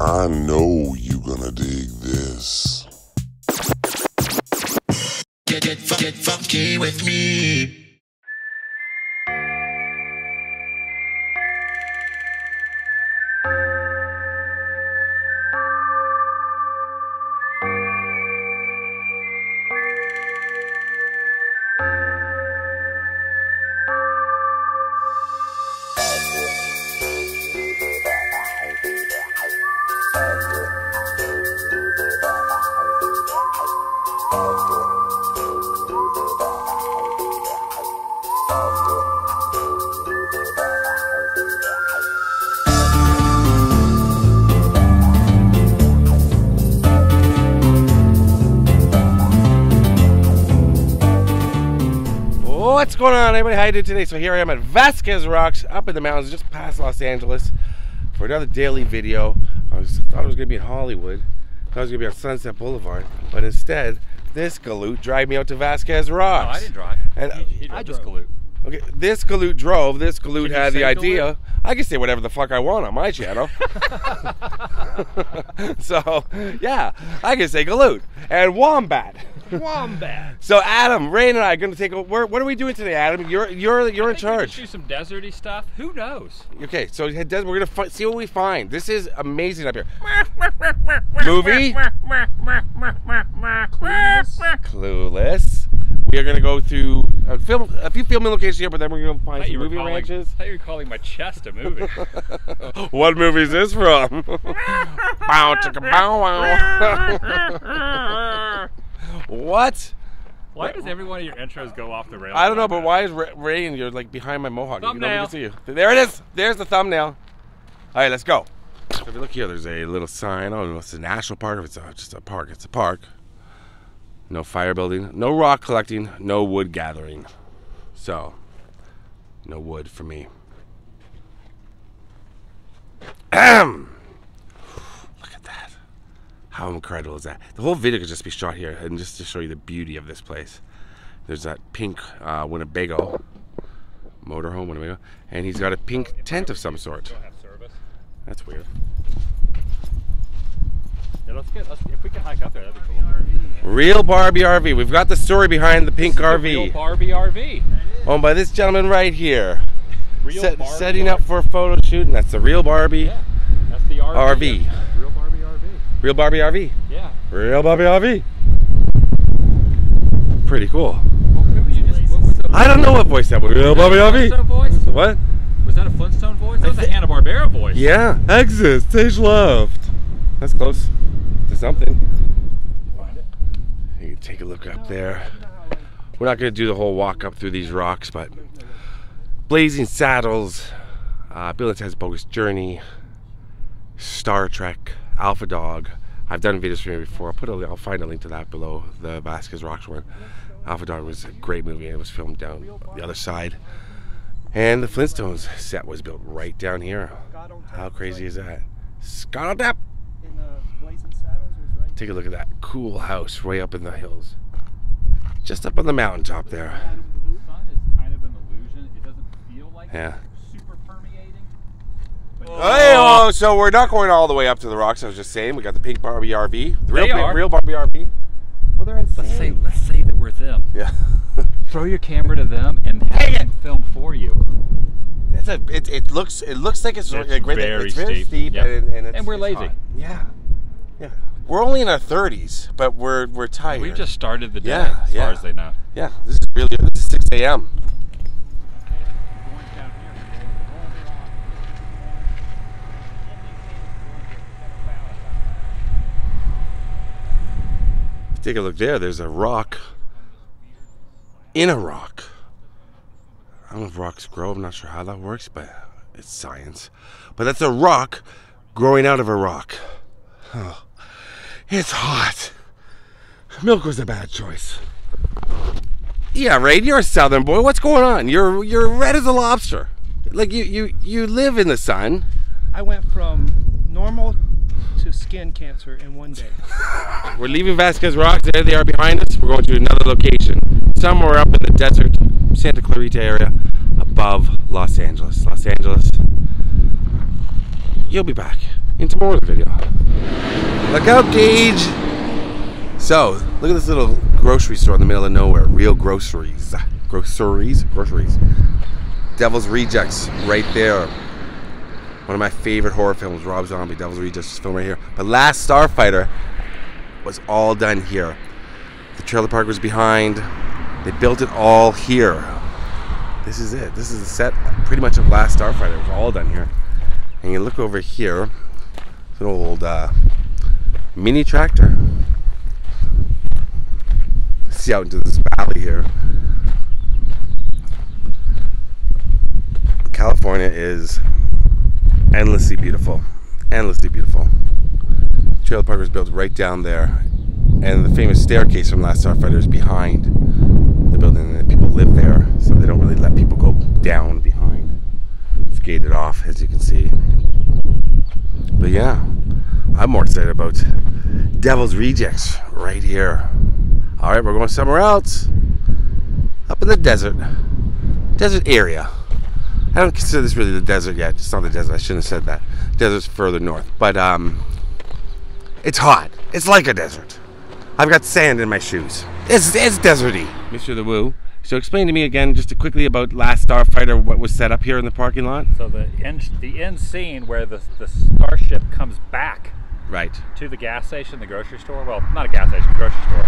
I know you're gonna dig this. Get, get, get funky with me. What's going on, everybody? How you doing today? So here I am at Vasquez Rocks, up in the mountains, just past Los Angeles, for another daily video. I was thought it was gonna be in Hollywood. Thought it was gonna be on Sunset Boulevard, but instead, this galoot dragged me out to Vasquez Rocks. Oh, I didn't drive. And he, he drove this galoot. okay, this galoot drove. This galoot had the say idea. I can say whatever the fuck I want on my channel. so yeah, I can say galoot and wombat. Wombat. So Adam, Rain, and I are going to take. A, where, what are we doing today, Adam? You're you're you're in I think charge. could Do some deserty stuff. Who knows? Okay, so we're gonna fi- see what we find. This is amazing up here. Movie Clueless. Clueless. We are gonna go through a film, a few filming locations here, but then we're gonna find some movie calling, ranches. I thought you were calling my chest a movie. What movie is this from? bow chicka bow wow. what? why does every one of your intros go off the rails? I don't know, like but that? why is Ra- Rain? You're like behind my mohawk. You Thumbnail. can see you. There it is. There's the thumbnail. All right, let's go. So if you look here, there's a little sign. Oh, I don't know if it's a national park. If it's a, just a park, it's a park. No fire building, no rock collecting, no wood gathering. So, no wood for me. Ahem. Look at that. How incredible is that? The whole video could just be shot here, and just to show you the beauty of this place. There's that pink uh, Winnebago motorhome, Winnebago, and he's got a pink tent of some sort. Don't have service. That's weird. Yeah, let's get. Let's, if we can hike up there, that'd be cool. Real Barbie RV. We've got the story behind the pink the Real Barbie RV. owned by this gentleman right here. Real Set- Barbie setting up for a photo shoot, and that's the real Barbie. Yeah, that's the RV. RV. Real Barbie RV. Real Barbie RV. Yeah. Real Barbie RV. Pretty cool. What, who just? What I don't know what voice that was. Real Barbie Flintstone RV. voice? What? Was that a Flintstone voice? That was a Hanna Barbera voice. Yeah. Exit. Stage left. That's close to something. You can take a look up there. We're not going to do the whole walk up through these rocks, but Blazing Saddles, uh, Bill and Ted's Bogus Journey, Star Trek, Alpha Dog. I've done videos for you before. I'll put a, I'll find a link to that below the Vasquez Rocks one. Alpha Dog was a great movie. and It was filmed down the other side, and the Flintstones set was built right down here. How crazy is that? Scott on Tape. In the Blazing Saddles was right. Take a look at that cool house way up in the hills. Just up on the mountaintop there. The sun is kind of an illusion. It doesn't feel like Yeah. it's super permeating. But Hey, oh, uh, so we're not going all the way up to the rocks. I was just saying, we got the pink Barbie RV, the real, They pink- are. real Barbie RV. Well, they're insane. let's say let's say that we're them. Yeah, Throw your camera to them and have them film for you. it's a. It, it looks. It looks like it's, It's a great. very it's very steep. steep, Yep. and, and, it's, And we're it's lazy. hot. Yeah, yeah. We're only in our thirties, but we're we're tired. We've just started the day, Yeah, as yeah. far as they know. Yeah, this is really. This is six a.m. Take a look there. There's a rock in a rock. I don't know if rocks grow. I'm not sure how that works, but it's science. But that's a rock growing out of a rock. Oh, it's hot. Milk was a bad choice. Yeah, Ray, you're a southern boy. What's going on? You're you're red as a lobster. Like you you you live in the sun. I went from skin cancer in one day. We're leaving Vasquez Rocks. There they are behind us. We're going to another location, somewhere up in the desert, Santa Clarita area, above Los Angeles. Los Angeles. You'll be back. in tomorrow's video. Look out, Gage! So, look at this little grocery store in the middle of nowhere. Real groceries. Groceries? Groceries. Devil's Rejects right there. One of my favorite horror films, Rob Zombie, Devil's Rejects, this film right here. But Last Starfighter was all done here. The trailer park was behind. They built it all here. This is it. This is the set pretty much of Last Starfighter. It was all done here. And you look over here, it's an old uh, mini tractor. See out into this valley here. California is endlessly beautiful. Endlessly beautiful. Trailer park was built right down there. And the famous staircase from Last Starfighter is behind the building and people live there, so they don't really let people go down behind. It's gated off, as you can see. But yeah, I'm more excited about Devil's Rejects right here. All right, we're going somewhere else, up in the desert, desert area. I don't consider this really the desert yet. It's not the desert. I shouldn't have said that. Desert's further north, but um, it's hot. It's like a desert. I've got sand in my shoes. It's it's deserty. Mr. The Woo. So explain to me again, just to quickly about Last Starfighter, what was set up here in the parking lot. So the end, the end scene where the, the starship comes back Right. to the gas station, the grocery store. Well, not a gas station, grocery store.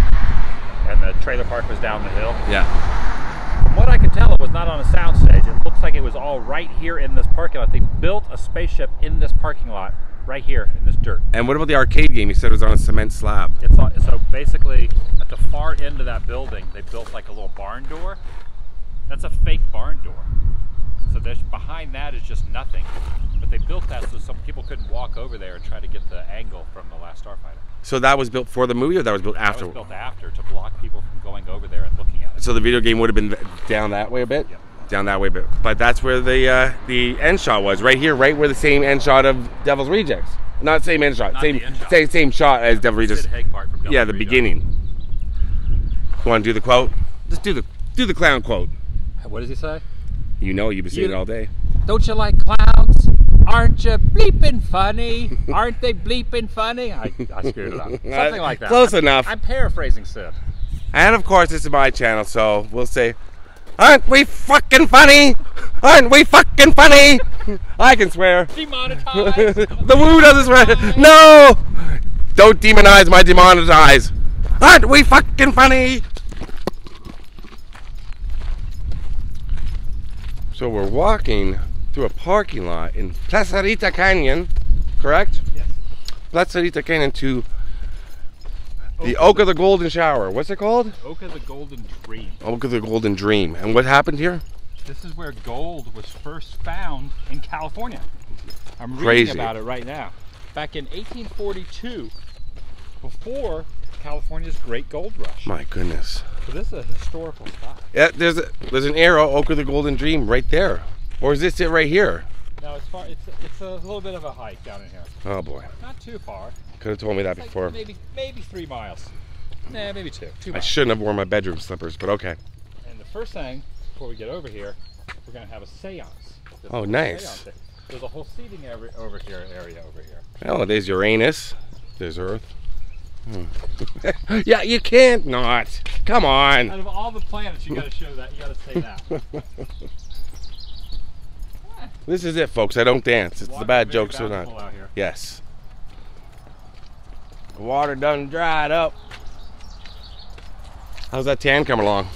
And the trailer park was down the hill. Yeah. Tell, it was not on a soundstage. It looks like it was all right here in this parking lot. They built a spaceship in this parking lot, right here in this dirt. And what about the arcade game? You said it was on a cement slab. It's all, so basically at the far end of that building, they built like a little barn door. That's a fake barn door. So there's behind that is just nothing. But they built that so some people couldn't walk over there and try to get the angle from the last Starfighter. So that was built for the movie, or that was built That after? was built after to block people from going over there and looking at it. So the video game would have been down that way a bit. Yep. Down that way a bit. But that's where the uh, the end shot was, right here, right where the same end shot of Devil's Rejects. Not same end shot, Not same end shot. same same shot as Devil's Rejects. Sid Haig part from Devil's Yeah, the Rejects. beginning. You want to do the quote? Just do the do the clown quote. What does he say? You know, you've been saying You- it all day. Don't you like clowns? Aren't you bleeping funny? Aren't they bleeping funny? I, I screwed it up. Something like that. Close I'm- enough. I'm paraphrasing Sid. And of course, this is my channel, so we'll say, "Aren't we fucking funny? Aren't we fucking funny?" I can swear. Demonetized. the woo doesn't swear. No! Don't demonize my demonetize. Aren't we fucking funny? So we're walking through a parking lot in Placerita Canyon, correct? Yes. Placerita Canyon to the Oak of the Golden Shower. What's it called? Oak of the Golden Dream. Oak of the Golden Dream. And what happened here? This is where gold was first found in California. I'm reading about it right now. Back in 1842, before California's Great Gold Rush. My goodness. So this is a historical spot. Yeah, there's a, there's an arrow, Oak of the Golden Dream, right there. Or is this it right here? No, it's far. It's it's a little bit of a hike down in here. Oh boy, Not too far. could have told me that It's like before. maybe maybe three miles. Nah, maybe two. Two I shouldn't have worn my bedroom slippers, but okay. And the first thing before we get over here, we're gonna have a séance. There's Oh, nice. séance. There's a whole seating area over here, area over here. Oh, there's Uranus. There's Earth. Yeah, you can't not. Come on. Out of all the planets, you gotta show that. You gotta say that. This is it, folks. I don't dance. It's the bad jokes or not. out here. Yes. The water done dried up. How's that tan coming along?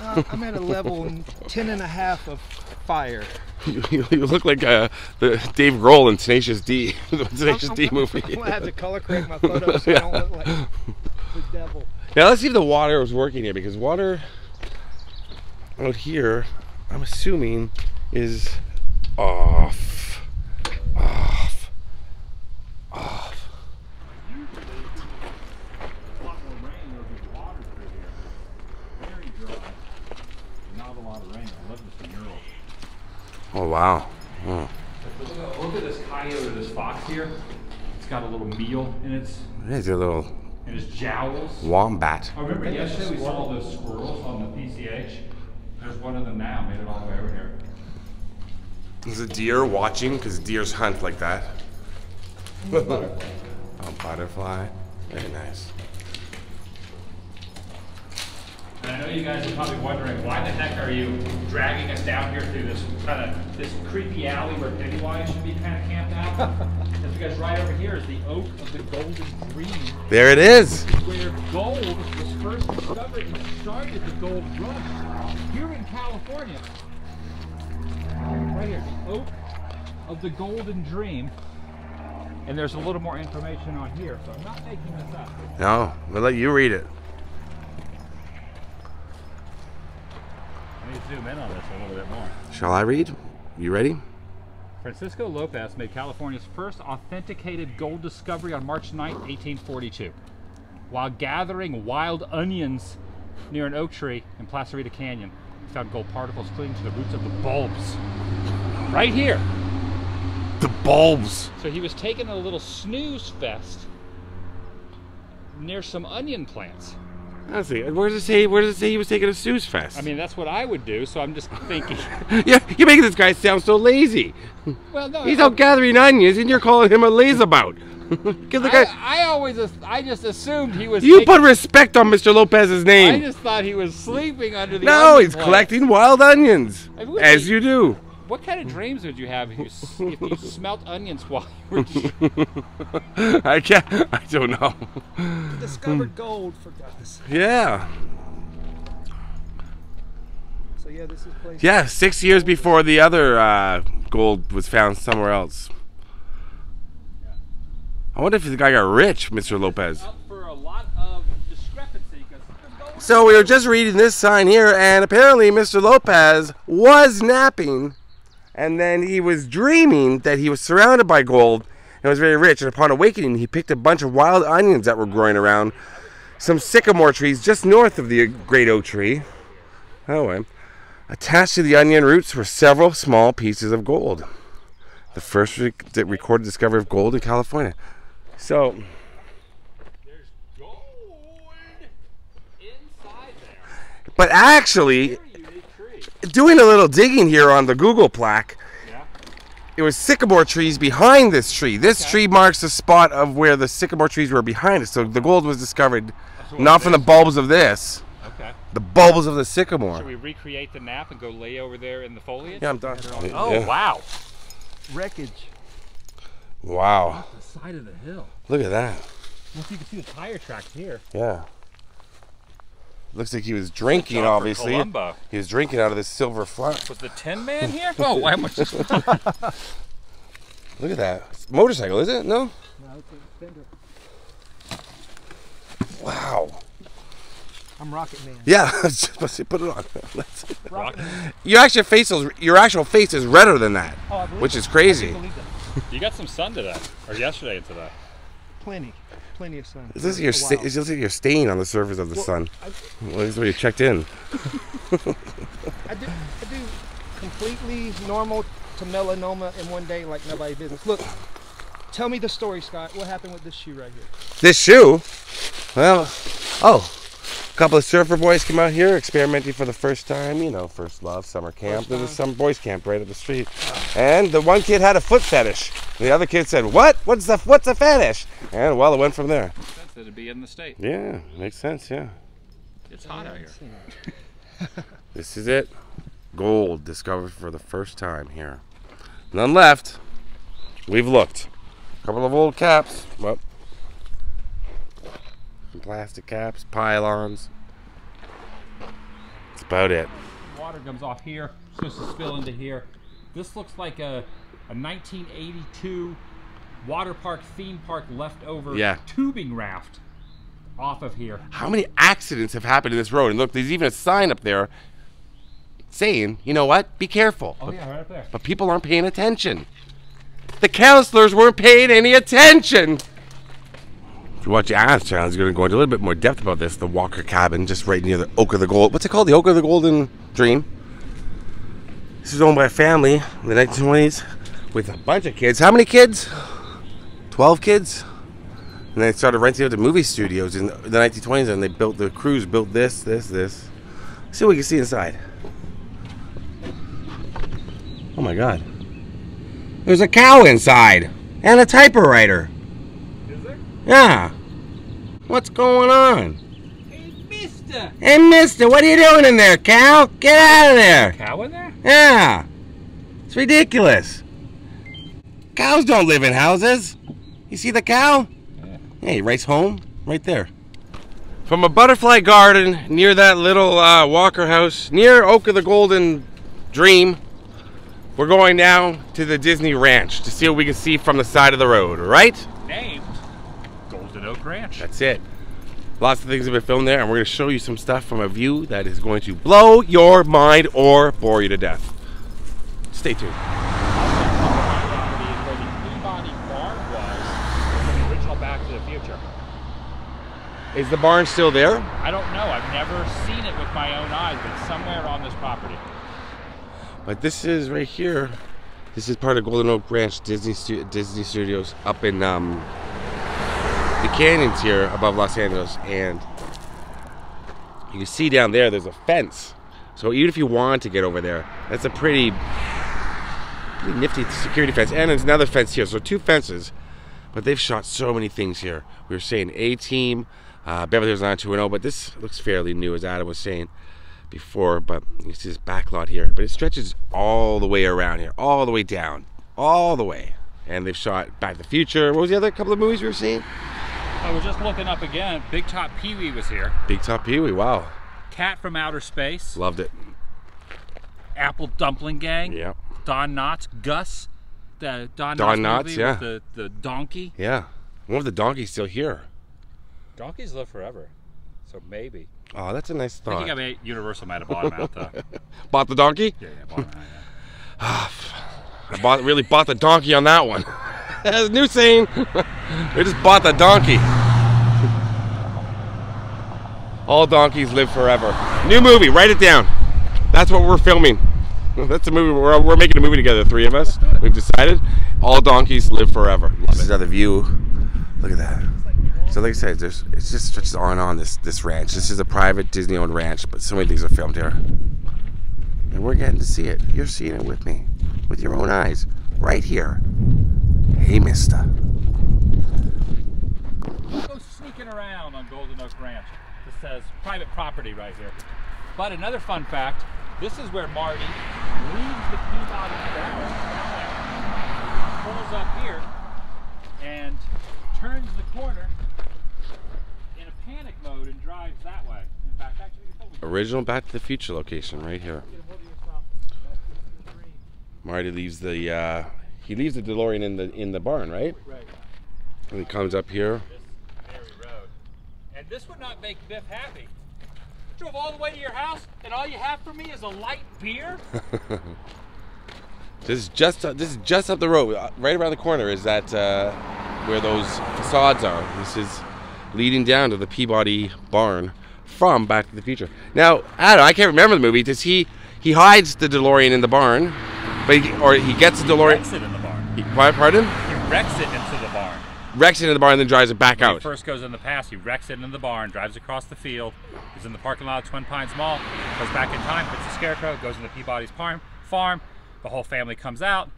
Uh, I'm at a level 10 and a half of fire. You, you, you look like uh, the Dave Grohl in Tenacious D, the Tenacious I'm- D I'm- movie. I'm gonna have to color correct my photos so I don't look like the devil. Now let's see if the water was working here because water out here, I'm assuming, is off. Off. Off. Not a lot of rain. I love this mural. Oh wow. Oh. Look at this coyote or this fox here. It's got a little meal in its It is a little in its jowls. wombat. I remember yesterday we saw all those squirrels on the PCH. There's one of them now. Made it all the way over here. There's a deer watching because deers hunt like that. oh, butterfly. Very nice. And I know you guys are probably wondering why the heck are you dragging us down here through this kind of this creepy alley where Pennywise should be kind of camped out? That's because right over here is the Oak of the Golden Dream, There it is. where gold was first discovered and started the gold rush here in California. Right here, the Oak of the Golden Dream. And there's a little more information on here, so I'm not making this up. No, we'll let you read it. Let me zoom in on this a little bit more. Shall I read? You ready? Francisco Lopez made California's first authenticated gold discovery on March 9, 1842, while gathering wild onions near an oak tree in Placerita Canyon. He found gold particles clinging to the roots of the bulbs. Right here. The bulbs. So he was taking a little snooze fest near some onion plants. See. Where does it say? Where does it say he was taking a snooze fest? I mean, that's what I would do, so I'm just thinking. yeah, you're making this guy sound so lazy. well, no. He's out gathering onions, and you're calling him a lazabout. Give the I, guy. I always, I just assumed he was. You taking- put respect on Mr. Lopez's name. I just thought he was sleeping under the. No, he's plant. collecting wild onions, I as be- you do. What kind of dreams would you have if you, if you smelt onions while you were? I can't. I don't know. Discovered gold for guys. Yeah, So yeah, this is place. yeah. Six years before the other uh, gold was found somewhere else. I wonder if the guy got rich, Mr. Lopez. Up for a lot of discrepancy because So we were just reading this sign here, and apparently Mr. Lopez was napping, and then he was dreaming that he was surrounded by gold and was very rich. And upon awakening, he picked a bunch of wild onions that were growing around some sycamore trees just north of the great oak tree. Oh, well. Attached to the onion roots were several small pieces of gold. The first rec- recorded discovery of gold in California. So, there's gold inside there. but actually, Very unique tree. Doing a little digging here on the Google plaque, Yeah. it was sycamore trees behind this tree. This tree marks the spot of where the sycamore trees were behind it. So the gold was discovered what not from the bulbs of this, Okay. the bulbs of the sycamore. Should we recreate the nap and go lay over there in the foliage? Yeah, I'm done. Oh Yeah. wow! Wreckage. Wow. The side of the hill. Look at that. Well, if you can see the tire tracks here. Yeah. Looks like he was drinking, obviously. Columbo. He was drinking out of this silver flask. Was the Tin Man here? Oh, why am I just? Look at that. It's a motorcycle, is it? No? No, it's a fender. Wow. I'm Rocket Man. Yeah, I was just about to put it on. Let's- Rock. your actual face is your actual face is redder than that, Oh, I which it. is crazy. I. You got some sun today, or yesterday and today. Plenty, plenty of sun. Is this your Oh, sta- is your stain on the surface of the Well, sun? I, Well, this is where you checked in. I do, I do completely normal to melanoma in one day like nobody's business. Look, tell me the story, Scott. What happened with this shoe right here? This shoe, well, oh, couple of surfer boys came out here experimenting for the first time. You know, first love, summer camp. There was some boys camp right up the street, and the one kid had a foot fetish. The other kid said, "What? What's the what's a fetish?" And well, it went from there. It'd be in the state. Yeah, makes sense. Yeah, It's hot out here. this is it. Gold discovered for the first time here. None left. We've looked. A couple of old caps. Well, some plastic caps, pylons. That's about it. Water comes off here, supposed to spill into here. This looks like a, a 1982 water park theme park leftover Yeah. tubing raft off of here. How many accidents have happened in this road? And look, there's even a sign up there saying, you know what? Be careful. Oh yeah, right up there. But people aren't paying attention. The counselors weren't paying any attention. If you watch Adams channel, he's going to go into a little bit more depth about this. The Walker cabin, just right near the Oak of the Gold. What's it called? The Oak of the Golden Dream. This is owned by a family in the 1920s with a bunch of kids. How many kids? 12 kids? And they started renting out to movie studios in the 1920s and they built, the crews built this, this, this. See what we can see inside. Oh my god. There's a cow inside. And a typewriter. Is there? Yeah. What's going on? Hey, mister! Hey, mister, what are you doing in there, cow? Get out of there. Cow in there? Yeah. It's ridiculous. Cows don't live in houses. You see the cow? Yeah. Yeah, he writes home right there. From a butterfly garden near that little uh, Walker house, near Oak of the Golden Dream, we're going down to the Disney Ranch to see what we can see from the side of the road, right? Named Golden Oak Ranch. That's it. Lots of things have been filmed there, and we're going to show you some stuff from a view that is going to blow your mind or bore you to death. Stay tuned. is the Barn was in the original Back to the Future. Is the barn still there? I don't know. I've never seen it with my own eyes, but it's somewhere on this property. But this is right here. This is part of Golden Oak Ranch Disney Disney Studios up in um, the canyons here above Los Angeles, and you can see down there. There's a fence. So even if you want to get over there, that's a pretty, pretty nifty security fence. And there's another fence here. So two fences, but they've shot so many things here. We were saying A Team, uh, Beverly Hills 90210, but this looks fairly new, as Adam was saying before, but you see this back lot here. But it stretches all the way around here, all the way down, all the way. And they've shot Back to the Future. What was the other couple of movies we were seeing? I was just looking up again. Big Top Pee Wee was here. Big Top Pee Wee. Wow, Cat from Outer Space. loved it. Apple Dumpling Gang. Yeah, Don Knotts. Gus. The Don, Don Knotts, yeah. with the, the donkey. yeah. One of the donkeys still here. Donkeys live forever. So maybe. Oh, that's a nice I think thought. I may, Universal might have bought him out though. Bought the donkey? yeah, yeah, bought him out, yeah. Ah, I bought really bought the donkey on that one. That's a new scene. we just bought the donkey. All donkeys live forever. New movie. Write it down. That's what we're filming. That's a movie. We're, we're making a movie together, three of us. We've decided. All donkeys live forever. This is another view. Look at that. So, like I said, there's it just stretches on and on this this ranch. This is a private Disney-owned ranch, but so many things are filmed here, and we're getting to see it. You're seeing it with me, with your own eyes, right here. Hey, Mister. go sneaking around on Golden Oak Ranch. This says private property right here. But another fun fact, this is where Marty leaves the Peabody Barrel down there, pulls up here, and turns the corner in a panic mode and drives that way. In fact, actually, you told me. Original Back to the Future location right here. Get a hold of yourself. That's the dream. Marty leaves the uh, he leaves the DeLorean in the in the barn, right? Right. And he comes up here. This. And this would not make Biff happy. Drove all the way to your house, and all you have for me is a light beer? This is just uh, this is just up the road, Uh, right around the corner. Is that uh, where those facades are? This is leading down to the Peabody barn from Back to the Future. Now, I don't, I can't remember the movie. Does he he hides the DeLorean in the barn, but he, or he gets the DeLorean? wrecks it in the barn. He, pardon? He wrecks it into the barn. Wrecks it in the barn and then drives it back When he out. first goes in the past, he wrecks it into the barn, drives across the field, is in the parking lot of Twin Pines Mall, goes back in time, hits the scarecrow, goes into Peabody's farm, farm. The whole family comes out.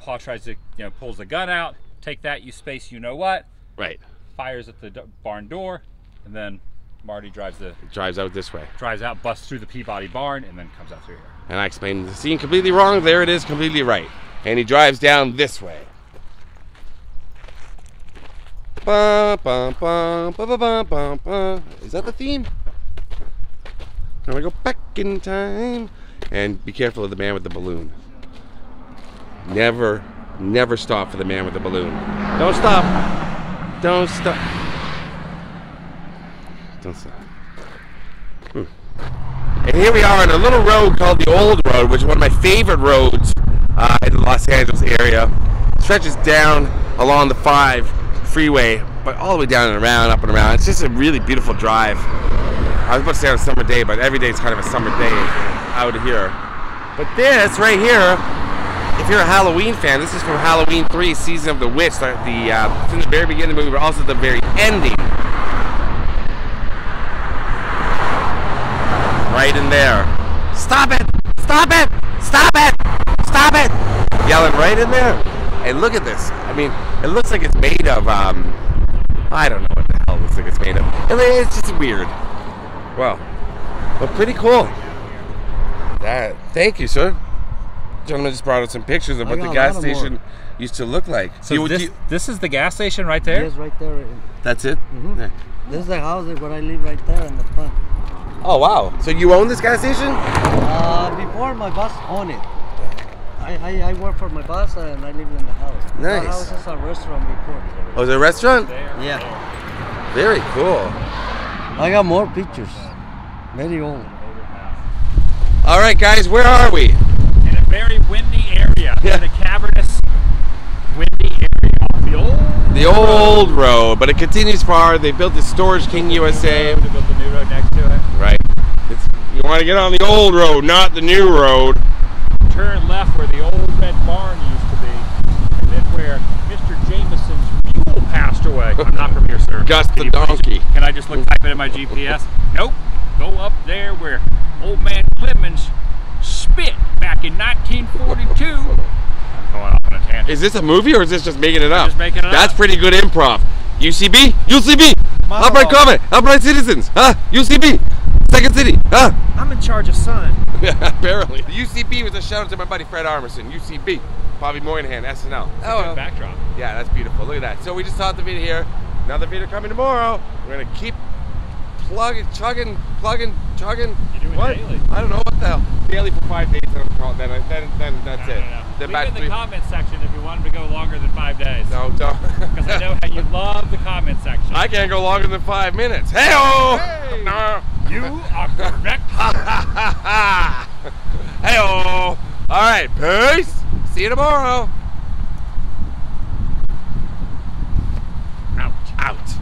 Paul tries to, you know, pulls the gun out. Take that, you space, you know what? Right. Fires at the d- barn door, and then Marty drives the Drives out this way. drives out, busts through the Peabody barn, and then comes out through here. And I explained the scene completely wrong. There it is, completely right. And he drives down this way. Bum, bum, bum, bum, bum, bum, bum. Is that the theme? Can we go back in time? And be careful of the man with the balloon. Never, never stop for the man with the balloon. Don't stop. Don't stop. Stop. And here we are on a little road called the Old Road, which is one of my favorite roads uh, in the Los Angeles area. It stretches down along the 5 freeway, but all the way down and around, up and around. It's just a really beautiful drive. I was about to say on a summer day, but every day is kind of a summer day out here. But this right here, if you're a Halloween fan, this is from Halloween 3, Season of the Witch. The uh, from the very beginning of the movie, but also the very ending. Right in there. Stop it! Stop it! Stop it! Stop it! Yelling right in there. And look at this. I mean, it looks like it's made of, um, I don't know what the hell it looks like it's made of. It's just weird. Well, but pretty cool. That. Thank you, sir. Gentleman just brought us some pictures of I what the gas lot of more. station used to look like. So You- this you- this is the gas station right there. Yes, right there. that's it. Mhm. Yeah. This is the house where I live right there in the front. Oh wow! So you own this gas station? Uh, before my boss owned it. I, I, I work for my boss and I live in the house. Nice. The house is a restaurant before. Oh, is it a restaurant? Yeah. Very cool. I got more pictures. Very old. All right, guys, where are we? In a very windy area. Yeah. In a cavernous, windy area. off The old. The old road, but it continues far. They built the Storage King USA. They built the new road next to it. Right. It's, you want to get on the old road, not the new road. Turn left where the old red barn used to be, and then where Mr. Jameson's mule passed away. I'm not from here, sir. Gus the donkey. Can I just look type it in my GPS? Nope. Go up there where old man Clemens spit back in 1942. I'm going off on a tangent. Is this a movie or is this just making it up? just making it That's up. pretty good improv. UCB, UCB, upright comment, upright citizens, huh? UCB, second city, huh? I'm in charge of Sun. Apparently. The UCB was a shout out to my buddy Fred Armisen. UCB, Bobby Moynihan, SNL. Oh, Good backdrop. yeah, that's beautiful. Look at that. So we just saw the video here. Another video coming tomorrow. We're gonna keep plugging, chugging, plugging, chugging. You do it what? daily. I don't know what the hell. Daily for five days, then I'm call- then, I- then, then that's No, it. no, no. Then Leave back it in three- the comment section if you wanted to go longer than five days. No, don't. Because I know how you love the comment section. I can't go longer than five minutes. Hey-oh! Hey! No. You are correct. hey All right, peace. See you tomorrow. Out. Out.